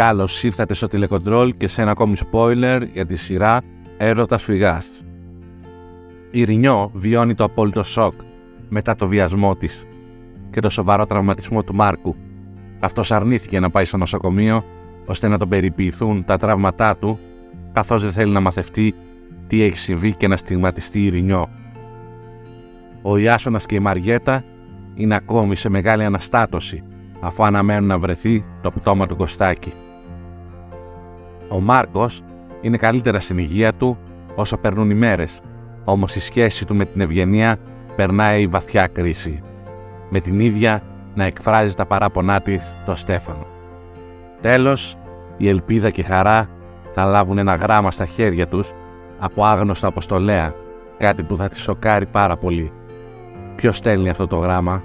Καλώς ήρθατε στο τηλεκοντρόλ και σε ένα ακόμη spoiler για τη σειρά Έρωτας Φυγάς. Η Ρινιό βιώνει το απόλυτο σοκ μετά το βιασμό της και το σοβαρό τραυματισμό του Μάρκου. Αυτός αρνήθηκε να πάει στο νοσοκομείο ώστε να τον περιποιηθούν τα τραύματά του καθώς δεν θέλει να μαθευτεί τι έχει συμβεί και να στιγματιστεί η Ρινιό. Ο Ιάσονας και η Μαριέτα είναι ακόμη σε μεγάλη αναστάτωση αφού αναμένουν να βρεθεί το πτώμα του Κωστάκη. Ο Μάρκος είναι καλύτερα στην υγεία του όσο περνούν οι μέρες, όμως η σχέση του με την Ευγενία περνάει βαθιά κρίση. Με την ίδια να εκφράζει τα παράπονά της το Στέφανο. Τέλος, η ελπίδα και η χαρά θα λάβουν ένα γράμμα στα χέρια τους από άγνωστο αποστολέα, κάτι που θα τη σοκάρει πάρα πολύ. Ποιος στέλνει αυτό το γράμμα,